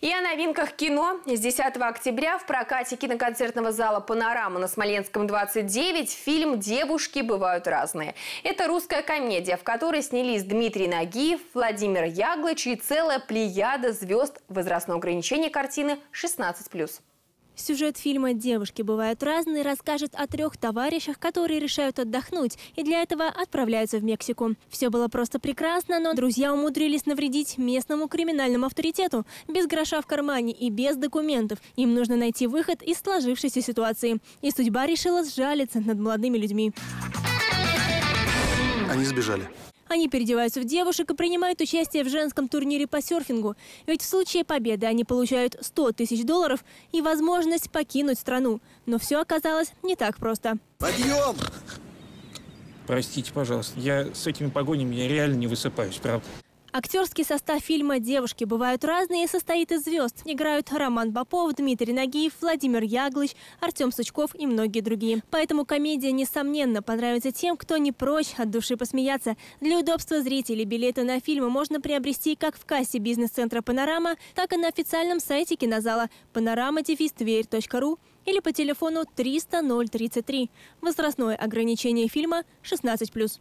И о новинках кино. С 10 октября в прокате киноконцертного зала «Панорама» на Смоленском 29 фильм «Девушки бывают разные». Это русская комедия, в которой снялись Дмитрий Нагиев, Владимир Яглыч и целая плеяда звезд. Возрастное ограничение картины 16+. Сюжет фильма «Девушки бывают разные» расскажет о трех товарищах, которые решают отдохнуть и для этого отправляются в Мексику. Все было просто прекрасно, но друзья умудрились навредить местному криминальному авторитету. Без гроша в кармане и без документов. Им нужно найти выход из сложившейся ситуации. И судьба решила сжалиться над молодыми людьми. Они сбежали. Они переодеваются в девушек и принимают участие в женском турнире по серфингу. Ведь в случае победы они получают 100 тысяч долларов и возможность покинуть страну. Но все оказалось не так просто. Подъем! Простите, пожалуйста, я с этими погонями я реально не высыпаюсь, правда. Актерский состав фильма «Девушки бывают разные» состоит из звезд. Играют Роман Попов, Дмитрий Нагиев, Владимир Яглыч, Артем Сучков и многие другие. Поэтому комедия, несомненно, понравится тем, кто не прочь от души посмеяться. Для удобства зрителей билеты на фильмы можно приобрести как в кассе бизнес-центра «Панорама», так и на официальном сайте кинозала panorama.tv.tver.ru или по телефону 300 033. Возрастное ограничение фильма 16+.